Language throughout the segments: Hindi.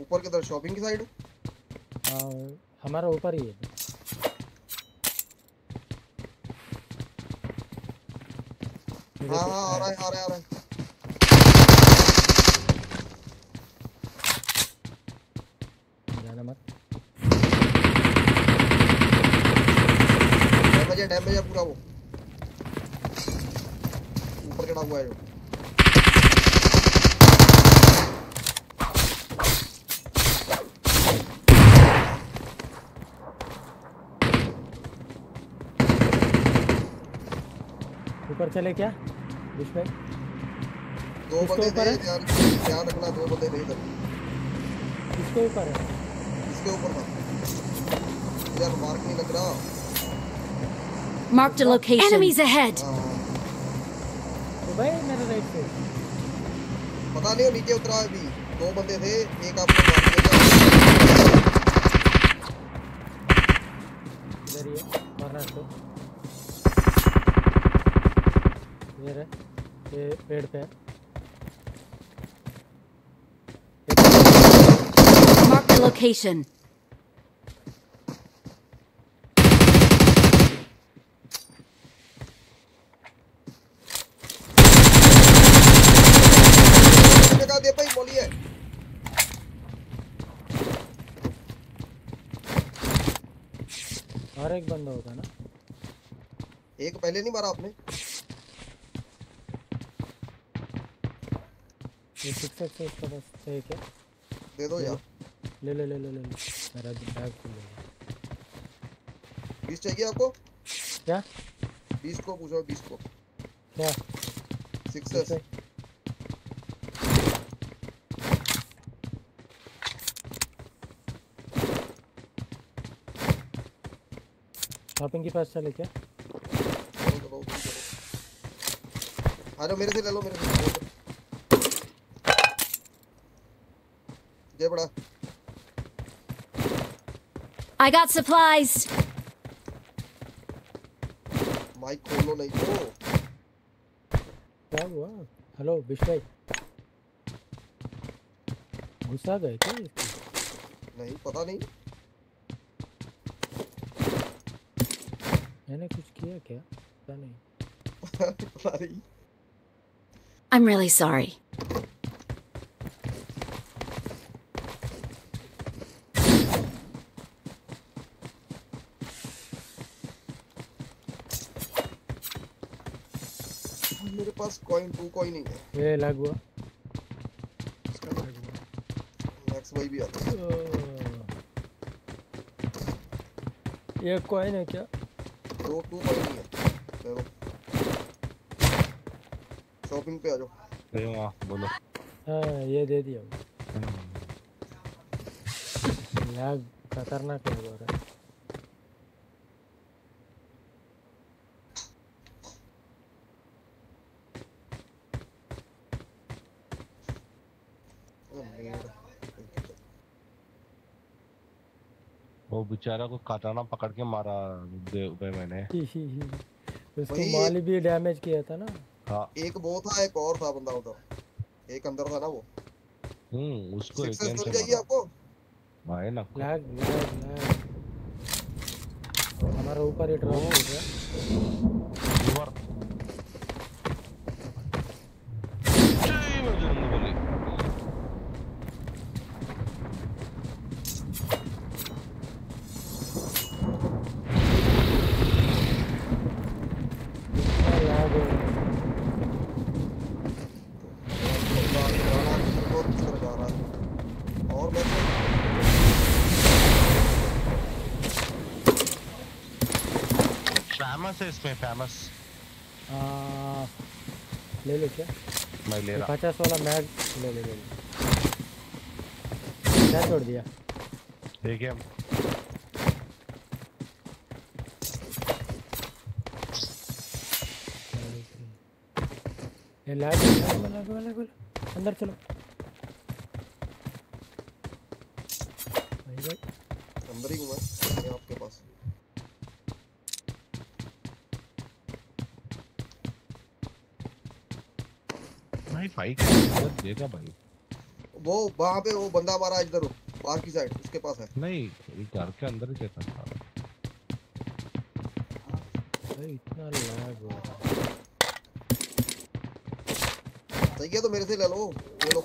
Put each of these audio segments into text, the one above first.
ऊपर किधर शॉपिंग की साइड हाँ हमारा ऊपर ही है। हाँ हाँ आ रहा है आ रहा है आ रहा है। जाना मत। डैमेज है डैमेज है पूरा वो। ऊपर चढ़ा हुआ है जो। ऊपर चले क्या? भाई। दो बंदे ऊपर थे है? ध्यान रखना दो बंदे थे इधर। किसके ऊपर है? इसके ऊपर था? यार मार्क नहीं लग रहा। Marked a location. Enemies ahead. हाँ तो भाई मेरे राइट पे पता नहीं वो नीचे उतरा है अभी। दो बंदे थे एक मार दिया इधर ही है मारना इसको इधर है ये पेड़ पे है। Location. दे भाई बोलिए और एक बंदा होगा ना। एक पहले नहीं मारा आपने। ये सिक्स एक्स इसका बस एक है। दे दो यार। ले ले ले ले ले मेरा बैग खुल गया। बीस चाहिए आपको? क्या? बीस को पूछो बीस को। क्या? सिक्स किस पे? शॉपिंग के पास चले क्या? आ जाओ मेरे से ले लो मेरे से ले लो। जय बड़ा I got supplies. माइक खोल लो नहीं तो क्या हुआ हेलो विश भाई गुस्सा गए क्या इसको नहीं पता नहीं मैंने कुछ किया क्या पता नहीं पता नहीं I'm really sorry. मेरे पास कॉइन टू कॉइन नहीं है। ये लग हुआ। मैक्स भाई भी आता है। ये कॉइन है क्या? दो टू कॉइन है। चलो। शॉपिंग पे आ जाओ। अरे वाह बोलो। हाँ ये दे दिया। लैग खतरनाक लग रहा है। वो बेचारा को काटाना पकड़ के मारा दे मैंने। उसको माली भी डैमेज किया था ना। हाँ। एक वो था एक और था बंदा उधर। एक अंदर था ना वो। हम्म उसको एक सक्सेस से मिल आपको? मारा है ना। लैग लैग लैग हमारा ऊपर ही ड्रॉप हो गया ऊपर जय बजरंग बली इतना लैग हो रहा है और किस तरह जा रहा है और मैं फ़ेमस है इसमें फ़ेमस आ, ले ले क्या? मैं ले रहा। पचास वाला मैग ले ले ले क्या छोड़ दिया? देखिए ये lag lag lag lag lag अंदर चलो भाई भाई अंदर ही हूँ मैं मैं आपके पास भाई फाइट देगा भाई वो वहाँ पे वो बंदा हमारा इधर बाहर की साइड उसके पास है नहीं ये घर के अंदर ही चेक था भाई इतना लैग हो रहा है सही है तो मेरे से ले लो ये लो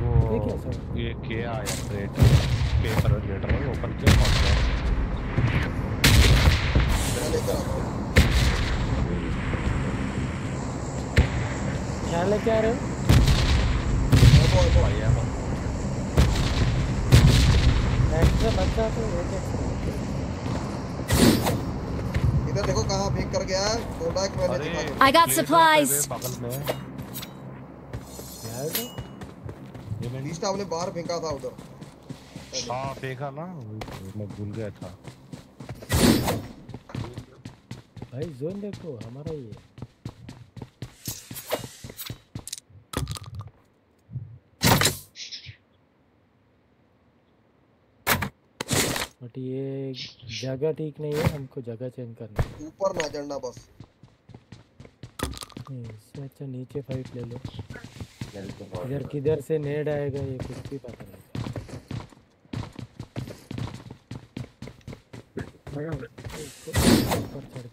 वो ये क्या सर? ये के आया क्रेट के रेटर है ओपन किया कौन सा मैं लेकर आता हूँ क्या लेके आ रहे हो है तो एक इधर देखो कहाँ फेंक कर गया है। कॉन्टैक्ट मैंने दिखा दो I got supplies. पे बगल में क्या है तो ये मैंने बीस आपने बाहर फेंका था उधर। हाँ देखा ना मैं भूल गया था। भाई जोन देखो हमारा ही। बट ये जगह ठीक नहीं है हमको जगह चेंज करना है। ऊपर ना चढ़ना बस। नहीं, इससे अच्छा नीचे फाइट ले लो। इधर किधर से नेड आएगा ये कुछ भी पता नहीं। ऊपर चढ़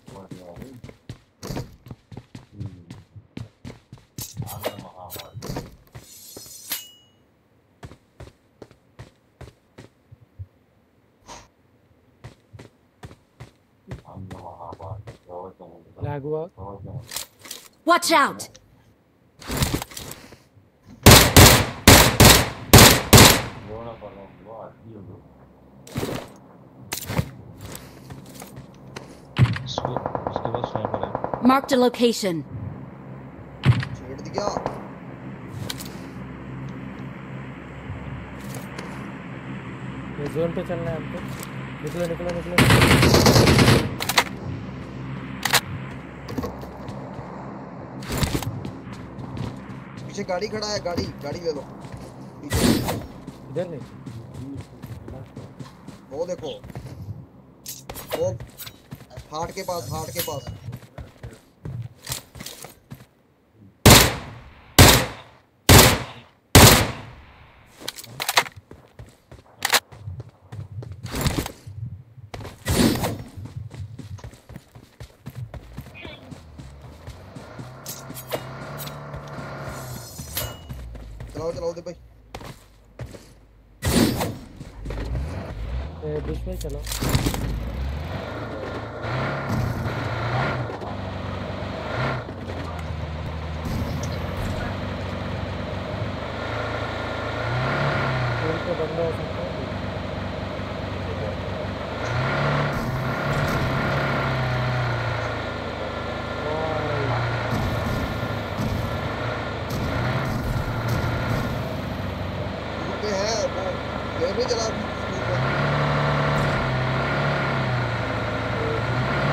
के लैग हुआ Watch out! इसको इसके पास स्नाइपर है Marked a location. छेड़ दिया ये जोन पे चलना है हमको निकलो निकलो निकलो पीछे गाड़ी खड़ा है गाड़ी गाड़ी ले लो। इधर नहीं। वो देखो। वो हार्ट के पास हार्ट के पास। चलाओ चलाओ दे भाई। ए, बीच में चलो जोन पे बंदा हो सकता है दूर पे है वो ले नहीं चला अभी दूर पे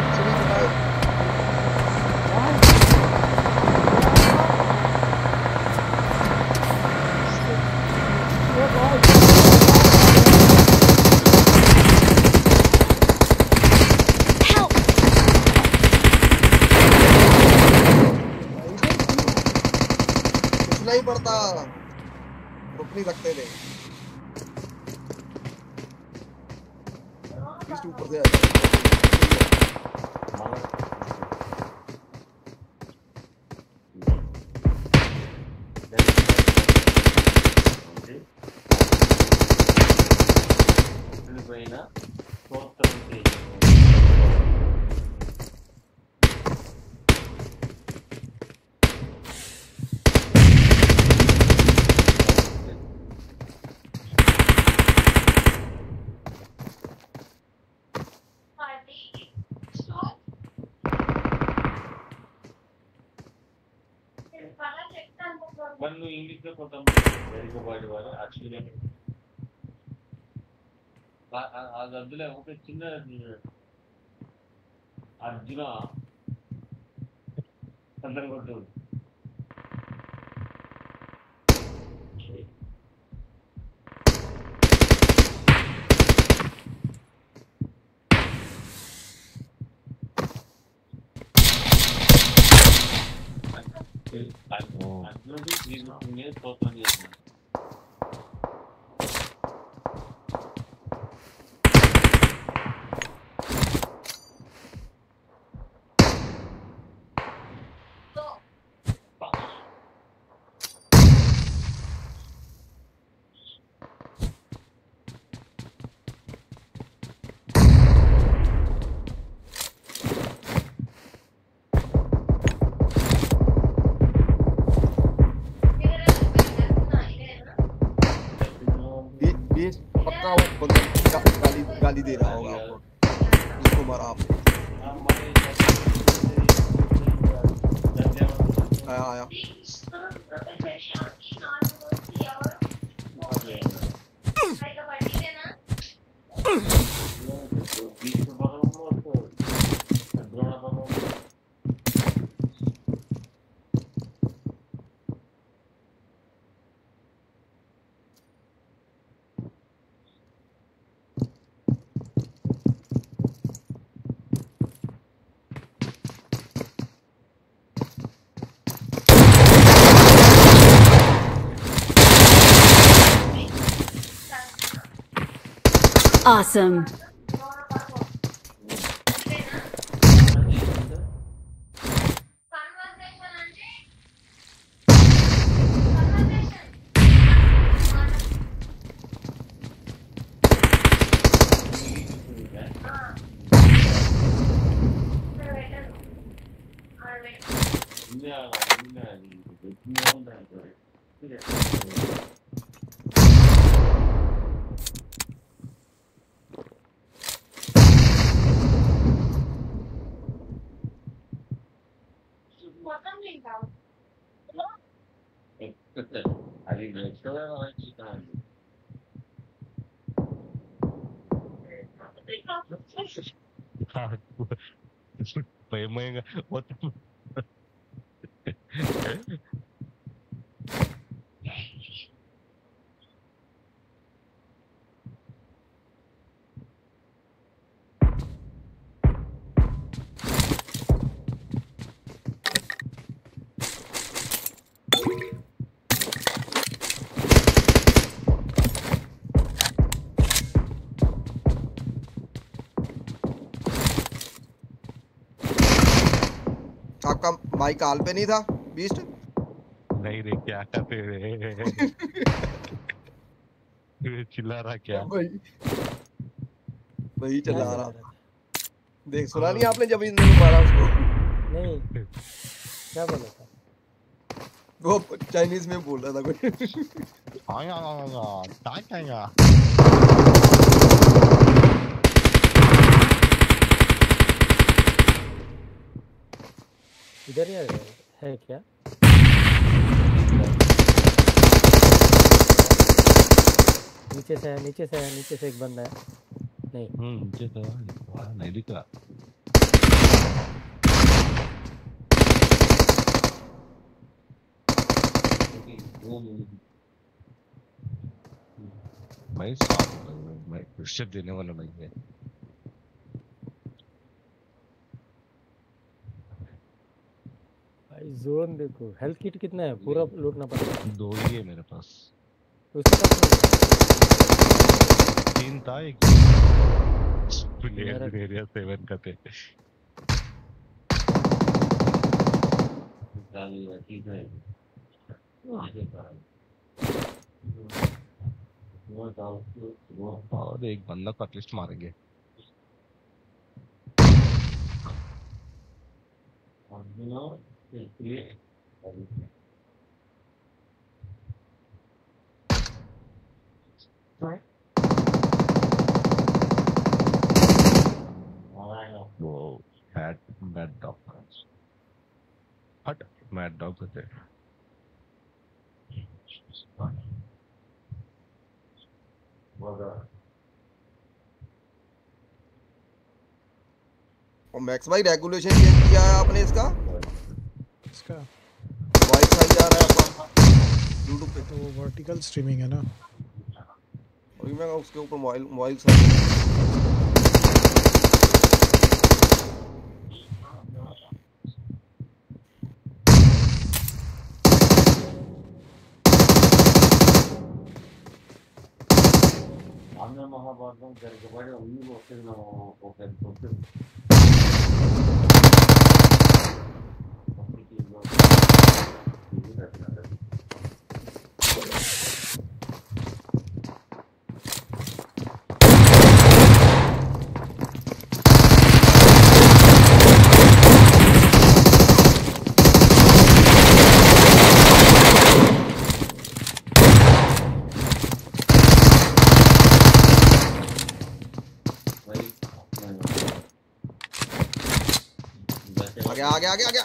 पीछे भी चला है। Help! कुछ नहीं पड़ता रुक नहीं सकते थे किस ऊपर మరి నువ్వు ఇంగ్లీష్లో కొంత వెనుకబడి వారు యాక్చువల్లీ అది అందులో ఒక చిన్న అర్జున అందరం కొట్టు అందులో Ну, здесь, например, кто-то не знает. Come! Awesome. Estrela Reginaldo. It's like, what the mic call पे नहीं था? बीस्ट नहीं रे क्या करते रे? ये चिल्ला रहा क्या? वही। वही चला रहा चला देख सुना नहीं आपने जब इसने मारा उसको? नहीं। क्या बोला था? वो चाइनीज़ में बोल रहा था कुछ। आया आया क्या इधर ही गया है। क्या? नीचे से है, नीचे से है, नीचे से एक बंदा है। नहीं। हम्म नीचे था वाह, नहीं दिख रहा। भाई साहब मैं क्वेश्चन देने वाला नहीं है। जोन देखो हेल्थ किट कितना है? पूरा लूटना पड़ेगा दो ही है मेरे पास। उसके पास तीन था एक। प्लेयर एरिया सेवन का थे। है वो वो और एक बंदा को एटलीस्ट मारेंगे। you know, वो mad dog hut mad dog होते और मैक्स भाई रेगुलेशन चेंज किया है आपने इसका? इसका। वाईफाई जा रहा है यूट्यूब पे तो वर्टिकल स्ट्रीमिंग है ना। और मैं उसके ऊपर मोबाइल मोबाइल से हमने महाभारत तो में जरगबड़े हुई वो फिर ना वो फिर तो फिर आगे किती